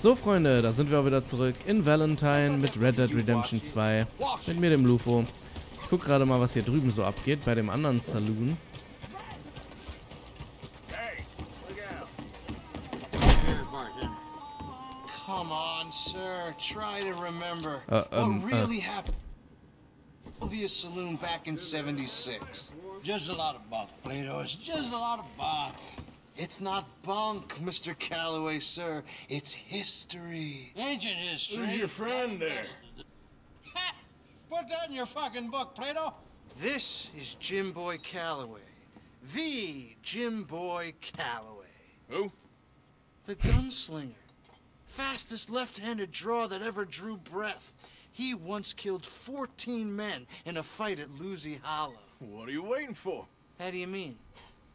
So, Freunde, da sind wir auch wieder zurück in Valentine mit Red Dead Redemption 2. Mit mir, dem Lufo. Ich guck gerade mal, was hier drüben so abgeht, bei dem anderen Saloon. Come on, sir. Try to remember Uh, um, what uh. really happened. Sylvia Saloon back in 76. Just a lot of bunk, Plato. It's just a lot of bunk. It's not bunk, Mr. Calloway, sir. It's history. Ancient history. Who's your friend there? Ha! Put that in your fucking book, Plato. This is Jim Boy Calloway. The Jim Boy Calloway. Who? The gunslinger. Fastest left-handed draw that ever drew breath. He once killed 14 men in a fight at Lucy Hollow. What are you waiting for? How do you mean?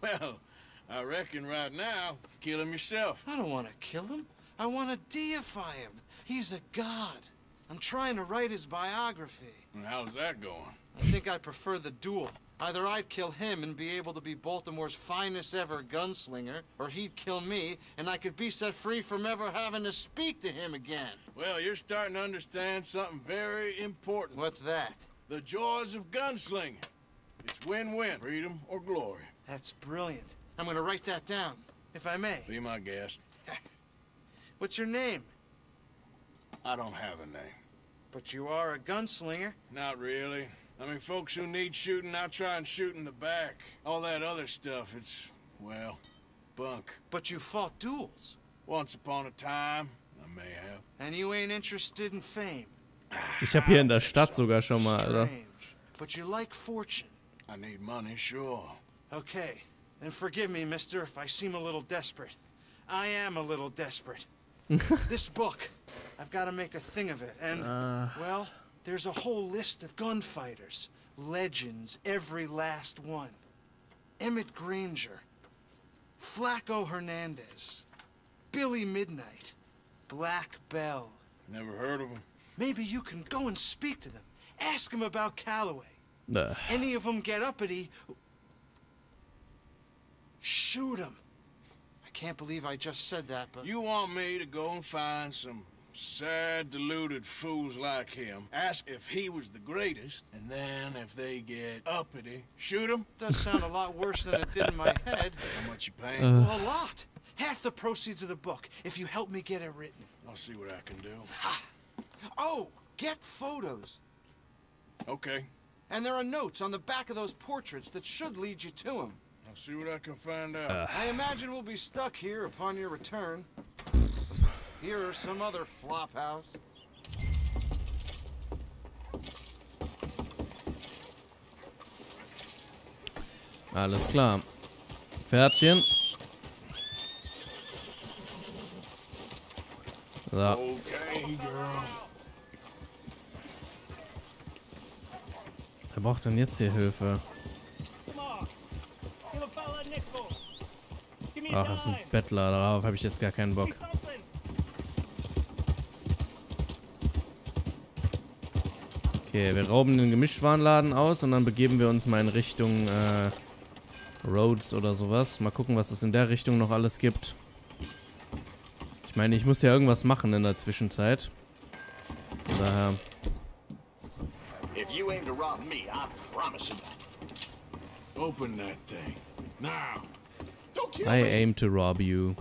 Well, I reckon right now, kill him yourself. I don't want to kill him. I want to deify him. He's a god. I'm trying to write his biography. And how's that going? I think I prefer the duel. Either I'd kill him and be able to be Baltimore's finest ever gunslinger, or he'd kill me and I could be set free from ever having to speak to him again. Well, you're starting to understand something very important. What's that? The joys of gunslinging. It's win-win, freedom or glory. That's brilliant. I'm gonna write that down, if I may. Be my guest. What's your name? I don't have a name. But you are a gunslinger. Not really. I mean, folks who need shooting, I try and shoot in the back. All that other stuff, it's, well, bunk. But you fought duels. Once upon a time, I may have. And you ain't interested in fame. Ich habe hier in der Stadt sogar schon mal, Alter. Strange. But you like fortune. I need money, sure. Okay. Then forgive me, mister, if I seem a little desperate. I am a little desperate. this book, I've got to make a thing of it. And, uh. well, there's a whole list of gunfighters. Legends, every last one. Emmett Granger. Flaco Hernandez. Billy Midnight. Black Bell. Never heard of him. Maybe you can go and speak to them. Ask them about Calloway. Äh, Any of them get uppity, shoot him. I can't believe I just said that, but You want me to go and find some sad, deluded fools like him, ask if he was the greatest, and then if they get uppity, shoot him? does sound a lot worse than it did in my head. How much you paying? Uh. Well, a lot. Half the proceeds of the book, if you help me get it written. I'll see what I can do. Oh, get photos. Okay, And there are notes on the back of those portraits that should lead you to him. I'll see what I can find out. I imagine we'll be stuck here upon your return. Here or some other flop house. alles klar. Pferdchen. So, okay, girl. wer braucht denn jetzt hier Hilfe? Ach, das sind Bettler, darauf habe ich jetzt gar keinen Bock. Okay, wir rauben den Gemischtwarenladen aus und dann begeben wir uns mal in Richtung äh, Rhodes oder sowas. Mal gucken, was es in der Richtung noch alles gibt. Ich meine, ich muss ja irgendwas machen in der Zwischenzeit. Von daher, If you aim to rob me, I promise you. Open that thing. Now. I aim to rob you.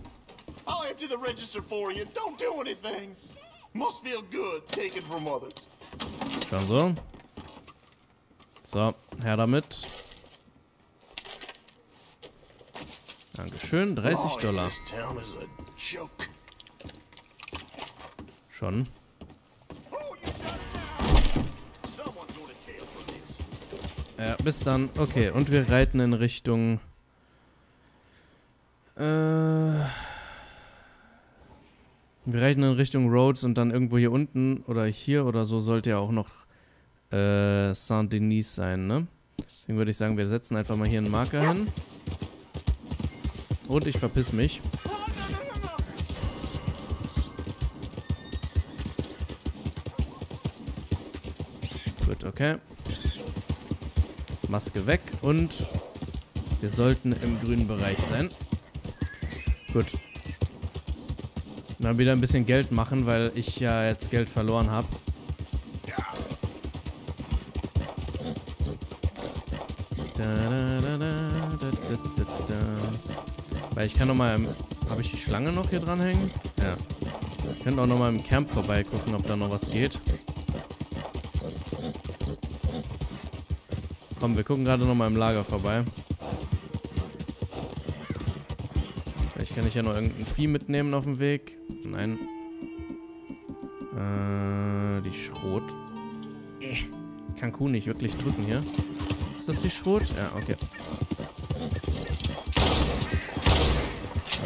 I'll empty the register for you. Don't do anything. Must feel good taking from others. Schon so. So, her damit. Dankeschön, 30 Law in Dollar. This town is a joke. Schon. Oh. Ja, bis dann. Okay, und wir reiten in Richtung... Äh... Wir reiten in Richtung Rhodes und dann irgendwo hier unten oder hier oder so sollte ja auch noch äh, Saint-Denis sein, ne? Deswegen würde ich sagen, wir setzen einfach mal hier einen Marker hin. Und ich verpiss mich. Gut, okay. Maske weg und wir sollten im grünen Bereich sein. Gut. Mal wieder ein bisschen Geld machen, weil ich ja jetzt Geld verloren habe. Weil ich kann noch mal... Habe ich die Schlange noch hier dranhängen? Ja. Ich könnte auch noch mal im Camp vorbeigucken, ob da noch was geht. Komm, wir gucken gerade noch mal im Lager vorbei. Ich ja noch irgendein Vieh mitnehmen auf dem Weg. Nein. Äh, die Schrot. Ich kann Kuh nicht wirklich drücken hier. Ist das die Schrot? Ja, okay.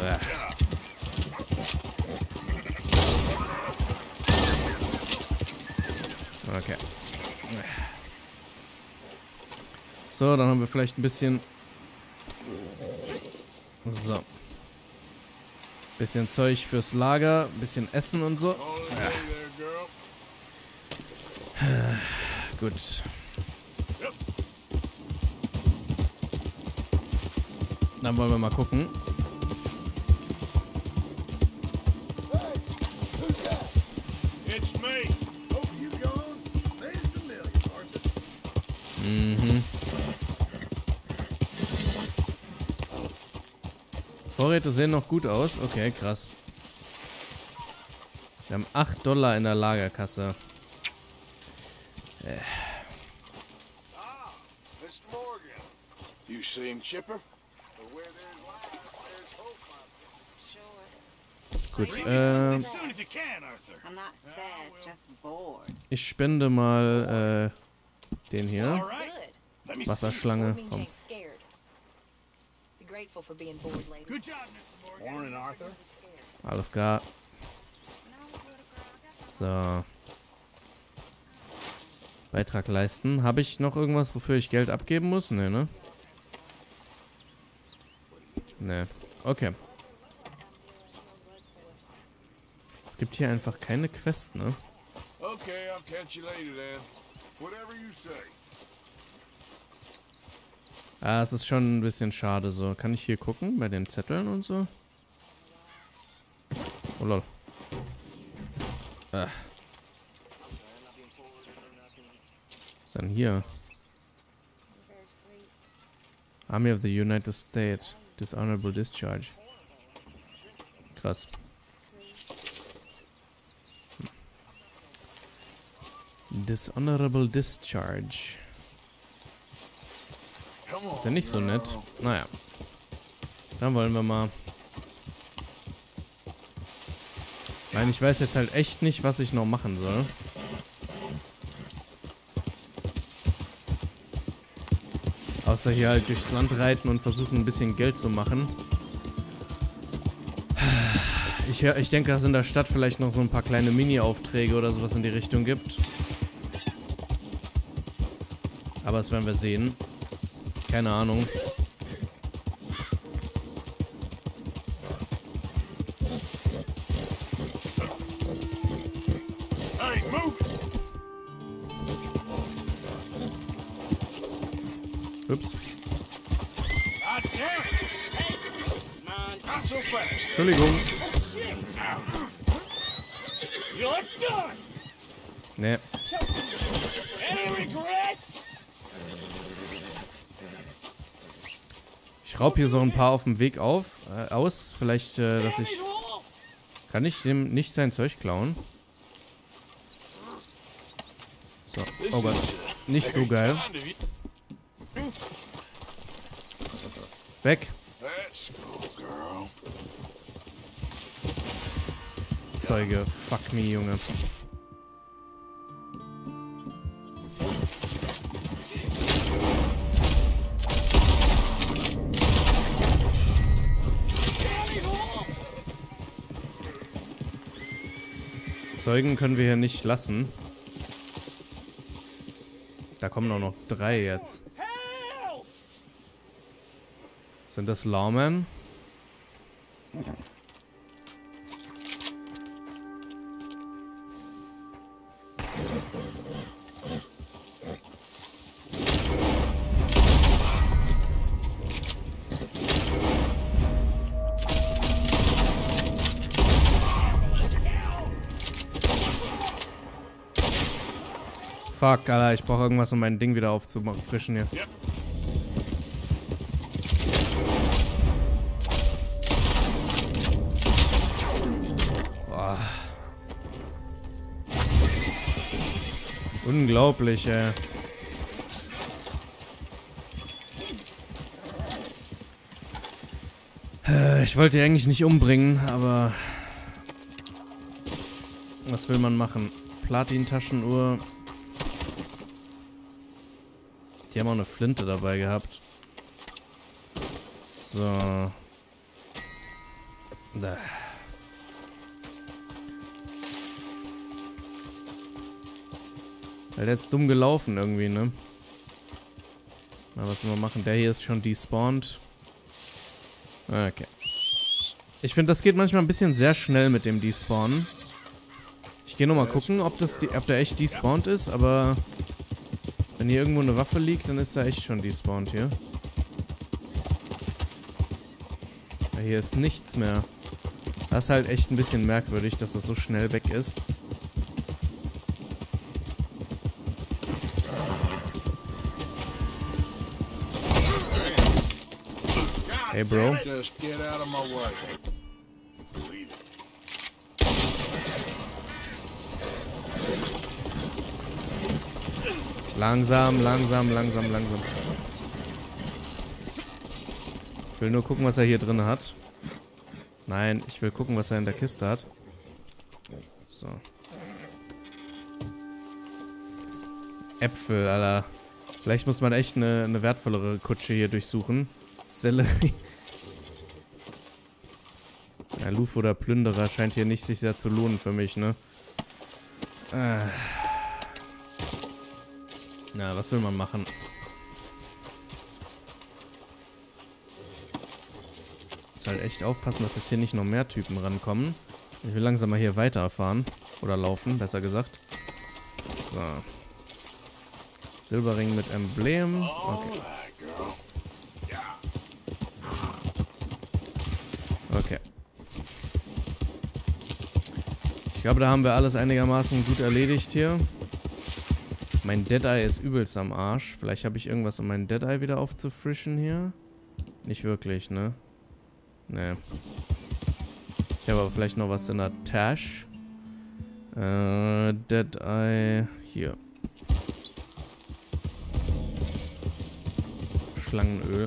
Ah. Okay. So, dann haben wir vielleicht ein bisschen... So. Bisschen Zeug fürs Lager, bisschen Essen und so. Ja. Gut. Dann wollen wir mal gucken. Mhm. Vorräte sehen noch gut aus. Okay, krass. Wir haben 8 Dollar in der Lagerkasse. Äh. Ah, Mr. Morgan. You seem chipper? Gut, äh, ich spende mal äh, den hier. Wasserschlange. Komm. Alles klar. So. Beitrag leisten. Habe ich noch irgendwas, wofür ich Geld abgeben muss? Nee, ne? Nee. Okay. Es gibt hier einfach keine Quest, ne? Okay, I'll catch you later then. Whatever you say. Ah, es ist schon ein bisschen schade so. Kann ich hier gucken bei den Zetteln und so? Oh lol. Ah. Was ist denn hier? Army of the United States. Dishonorable Discharge. Krass. Dishonorable Discharge. Ist ja nicht so nett. Naja. Dann wollen wir mal. Nein, ich weiß jetzt halt echt nicht, was ich noch machen soll. Außer hier halt durchs Land reiten und versuchen ein bisschen Geld zu machen. Ich, ich denke, dass in der Stadt vielleicht noch so ein paar kleine Mini-Aufträge oder sowas in die Richtung gibt. Aber das werden wir sehen. Keine Ahnung. Hey, move it. Ups. God damn it. Hey, man, not so fast. Entschuldigung. You're done. Nee. Any regrets? Ich raub hier so ein paar auf dem Weg auf, äh, aus. Vielleicht, äh, dass ich... Kann ich dem nicht sein Zeug klauen? So. Oh Gott. Nicht so geil. Weg. Zeuge. Fuck me, Junge. Zeugen können wir hier nicht lassen. Da kommen auch noch drei jetzt. Sind das Lawmen? Fuck, Alter, ich brauche irgendwas, um mein Ding wieder aufzufrischen hier. Yep. Boah. Unglaublich, ey. Äh, Ich wollte die eigentlich nicht umbringen, aber... Was will man machen? Platin-Taschenuhr. Die haben auch eine Flinte dabei gehabt. So. Da. Weil jetzt dumm gelaufen irgendwie, ne? Na, was wir machen? Der hier ist schon despawned. Okay. Ich finde, das geht manchmal ein bisschen sehr schnell mit dem Despawnen. Ich gehe nochmal gucken, ob, das die, ob der echt despawned ist, aber wenn hier irgendwo eine Waffe liegt, dann ist er echt schon despawned hier. Ja, hier ist nichts mehr. Das ist halt echt ein bisschen merkwürdig, dass das so schnell weg ist. Hey, Bro. Just get out of my way. Langsam, langsam, langsam, langsam. Ich will nur gucken, was er hier drin hat. Nein, ich will gucken, was er in der Kiste hat. So. Äpfel, Alter. Vielleicht muss man echt eine, eine wertvollere Kutsche hier durchsuchen. Sellerie. Ja, Luf oder Plünderer scheint hier nicht sich sehr zu lohnen für mich, ne? Äh. Na, was will man machen? Muss halt echt aufpassen, dass jetzt hier nicht noch mehr Typen rankommen. Ich will langsam mal hier weiterfahren. Oder laufen, besser gesagt. So. Silberring mit Emblem. Okay. Okay. Ich glaube, da haben wir alles einigermaßen gut erledigt hier. Mein Deadeye ist übelst am Arsch. Vielleicht habe ich irgendwas, um mein Deadeye wieder aufzufrischen hier. Nicht wirklich, ne? Ne. Ich habe aber vielleicht noch was in der Tasche. Äh, Deadeye. Hier. Schlangenöl.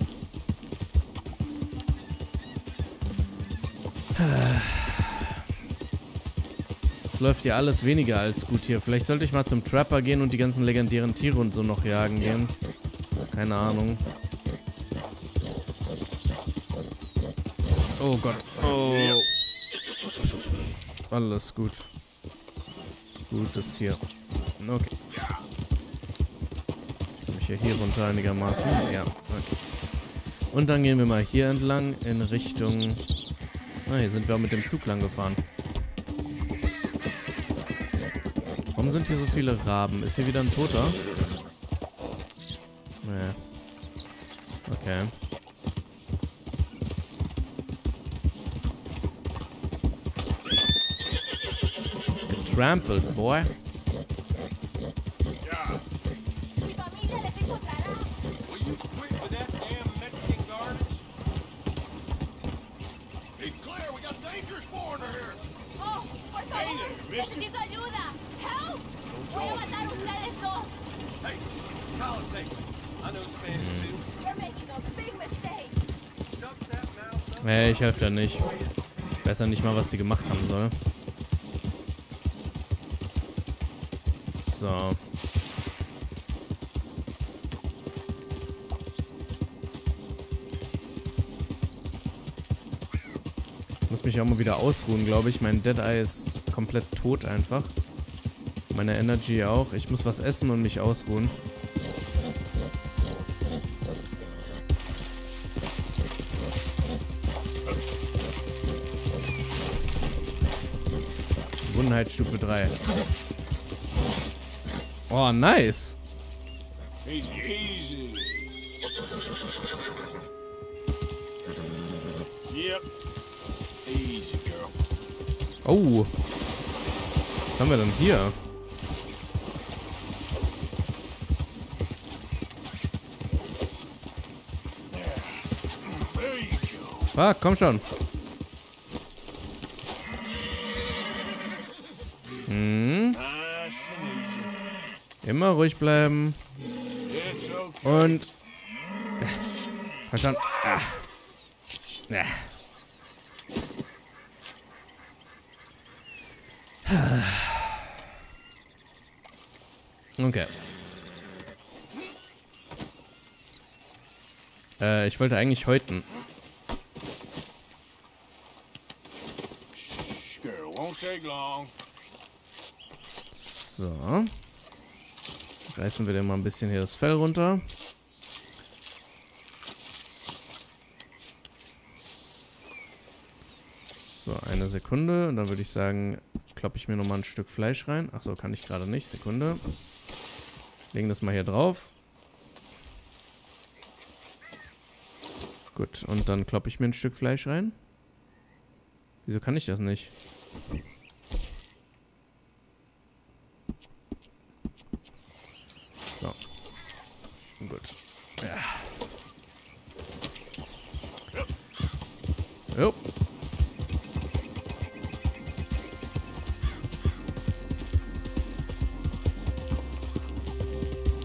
Läuft ja alles weniger als gut hier. Vielleicht sollte ich mal zum Trapper gehen und die ganzen legendären Tiere und so noch jagen gehen. Keine Ahnung. Oh Gott. Oh. Alles gut. Gutes Tier. Okay. Ich komme hier, hier runter einigermaßen. Ja, okay. Und dann gehen wir mal hier entlang in Richtung... Ah, hier sind wir auch mit dem Zug lang gefahren. Warum sind hier so viele Raben? Ist hier wieder ein Toter? Nee. Okay. Getrampled, boy. Ich helfe da nicht. Ich weiß ja nicht mal, was die gemacht haben soll. So. Muss mich auch mal wieder ausruhen, glaube ich. Mein Deadeye ist komplett tot einfach. Meine Energy auch. Ich muss was essen und mich ausruhen. Halt Stufe 3. Oh, nice. Oh. Was haben wir denn hier? Ah, komm schon. Immer ruhig bleiben. Und. Komm schon. Ah. Okay. Äh, ich wollte eigentlich häuten. Long. So. Reißen wir dir mal ein bisschen hier das Fell runter. So, eine Sekunde. Und dann würde ich sagen, kloppe ich mir nochmal ein Stück Fleisch rein. Achso, kann ich gerade nicht. Sekunde. Legen das mal hier drauf. Gut, und dann kloppe ich mir ein Stück Fleisch rein. Wieso kann ich das nicht?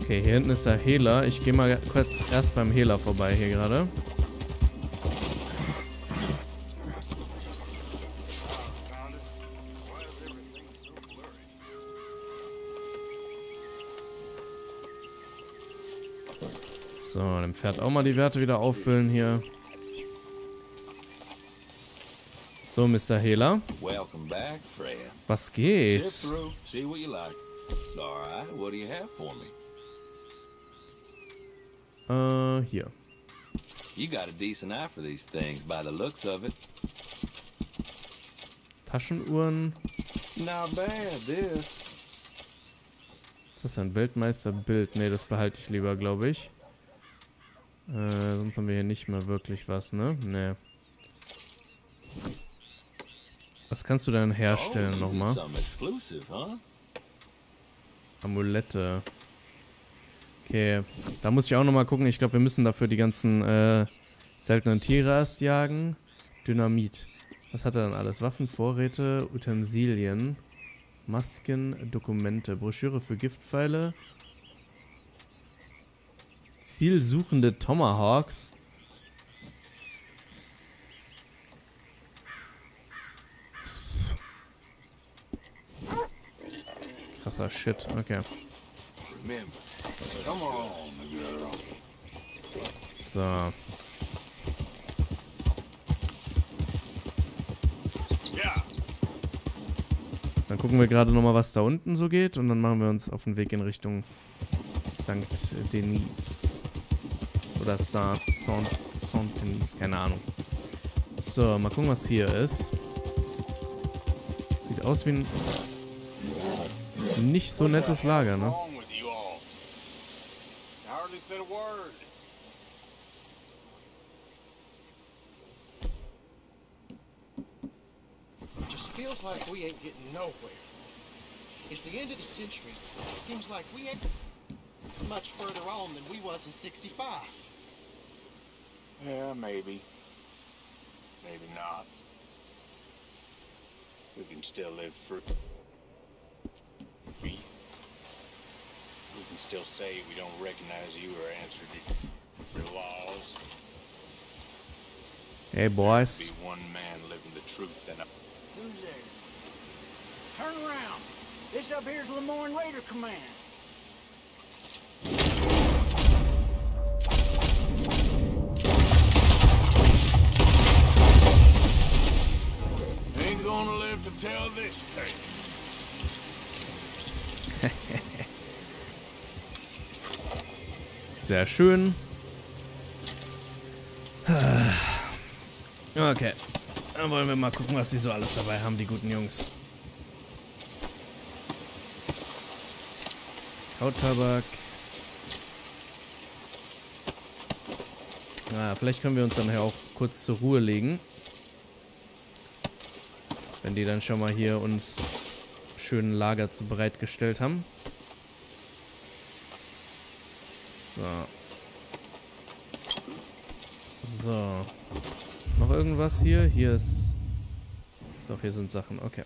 Okay, hier hinten ist der Hehler. Ich gehe mal kurz erst beim Hehler vorbei hier gerade. So, dem Pferd auch mal die Werte wieder auffüllen hier. So, Mr. Hehler. Welcome back, Freya. Was geht? Of it. Taschenuhren. Ist das ein Bildmeisterbild? Ne, das behalte ich lieber, glaube ich. Äh, sonst haben wir hier nicht mehr wirklich was, ne? Ne. Was kannst du denn herstellen oh, nochmal? Amulette. Okay, da muss ich auch nochmal gucken. Ich glaube, wir müssen dafür die ganzen äh, seltenen Tiere erst jagen. Dynamit. Was hat er dann alles? Waffen, Vorräte, Utensilien, Masken, Dokumente, Broschüre für Giftpfeile, zielsuchende Tomahawks. Krasser Shit, okay. So. Dann gucken wir gerade nochmal, was da unten so geht. Und dann machen wir uns auf den Weg in Richtung St. Denis. Oder Saint, Saint Denis, keine Ahnung. So, mal gucken, was hier ist. Sieht aus wie ein nicht so nettes Lager, ne? Nowhere. It's the end of the century. It seems like we ain't much further on than we was in 65. Yeah, maybe. Maybe not. We can still live free. We, we can still say we don't recognize you or answer to your laws. Hey, boys. Be one man living the truth and a Who's there? Turn around. This up here's Lemoyne Raider Command. Ain't gonna live to tell this tale. Sehr schön. Okay. Dann wollen wir mal gucken, was sie so alles dabei haben, die guten Jungs. Kautabak. Ah, vielleicht können wir uns dann ja auch kurz zur Ruhe legen. Wenn die dann schon mal hier uns schönen Lager zu bereitgestellt haben. So. So. Noch irgendwas hier? Hier ist... Doch, hier sind Sachen. Okay.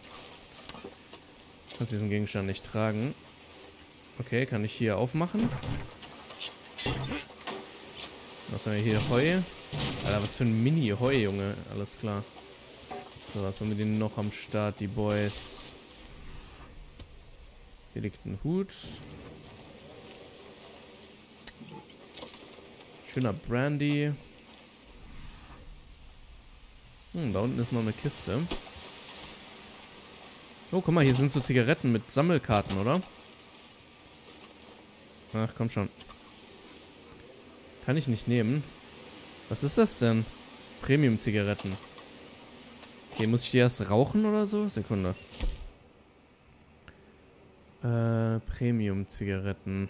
Kannst diesen Gegenstand nicht tragen. Okay, kann ich hier aufmachen? Was haben wir hier? Heu? Alter, was für ein Mini-Heu, Junge. Alles klar. So, was haben wir denn noch am Start? Die Boys. Hier liegt ein Hut. Schöner Brandy. Hm, da unten ist noch eine Kiste. Oh, guck mal, hier sind so Zigaretten mit Sammelkarten, oder? Ach, komm schon. Kann ich nicht nehmen. Was ist das denn? Premium-Zigaretten. Okay, muss ich die erst rauchen oder so? Sekunde. Äh, Premium-Zigaretten.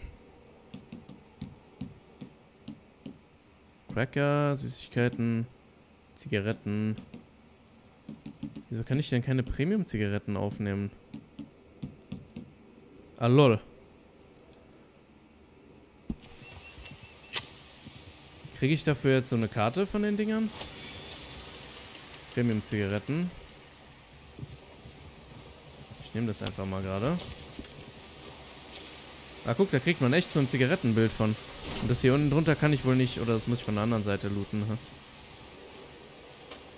Cracker, Süßigkeiten, Zigaretten. Wieso kann ich denn keine Premium-Zigaretten aufnehmen? Ah, lol. Kriege ich dafür jetzt so eine Karte von den Dingern? Premium-Zigaretten. Ich nehme das einfach mal gerade. Ah, guck, da kriegt man echt so ein Zigarettenbild von. Und das hier unten drunter kann ich wohl nicht, oder das muss ich von der anderen Seite looten. Hm?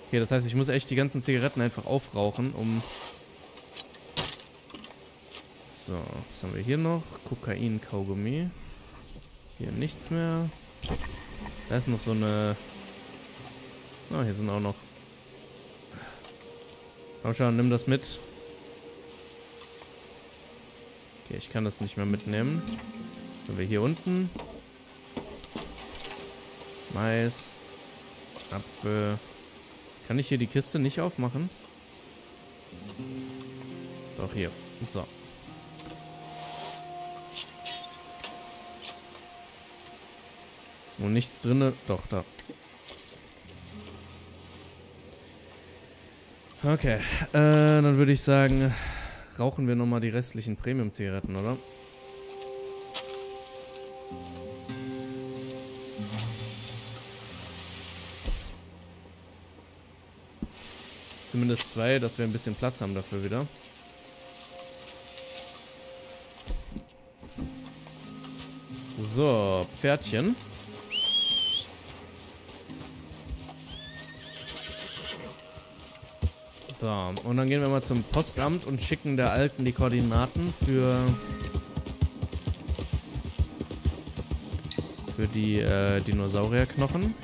Okay, das heißt, ich muss echt die ganzen Zigaretten einfach aufrauchen, um... So, was haben wir hier noch? Kokain-Kaugummi. Hier nichts mehr. Da ist noch so eine... Oh, hier sind auch noch... Komm schon, nimm das mit. Okay, ich kann das nicht mehr mitnehmen. Sind wir hier unten? Mais. Apfel. Kann ich hier die Kiste nicht aufmachen? Doch, hier. So. Und nichts drinne. Doch, da. Okay. Äh, dann würde ich sagen, rauchen wir nochmal die restlichen Premium-Zigaretten, oder? Zumindest zwei, dass wir ein bisschen Platz haben dafür wieder. So, Pferdchen. So, und dann gehen wir mal zum Postamt und schicken der Alten die Koordinaten für für die äh, Dinosaurierknochen.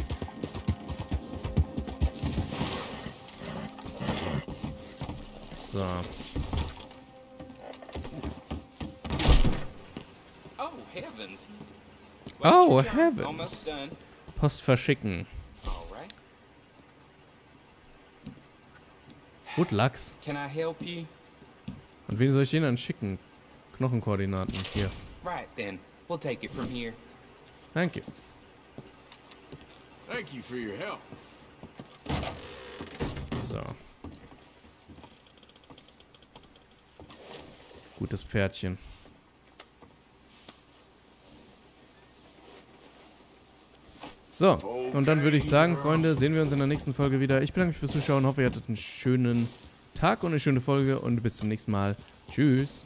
So. Oh, heavens. Oh, heavens. Post verschicken. All right. Gut, Lachs. Can I help you? Und wen soll ich den dann schicken? Knochenkoordinaten. Hier. Right then. We'll take it from here. Danke. Thank you for your help. So. Gutes Pferdchen. So, und dann würde ich sagen, Freunde, sehen wir uns in der nächsten Folge wieder. Ich bedanke mich fürs Zuschauen, hoffe, ihr hattet einen schönen Tag und eine schöne Folge und bis zum nächsten Mal. Tschüss.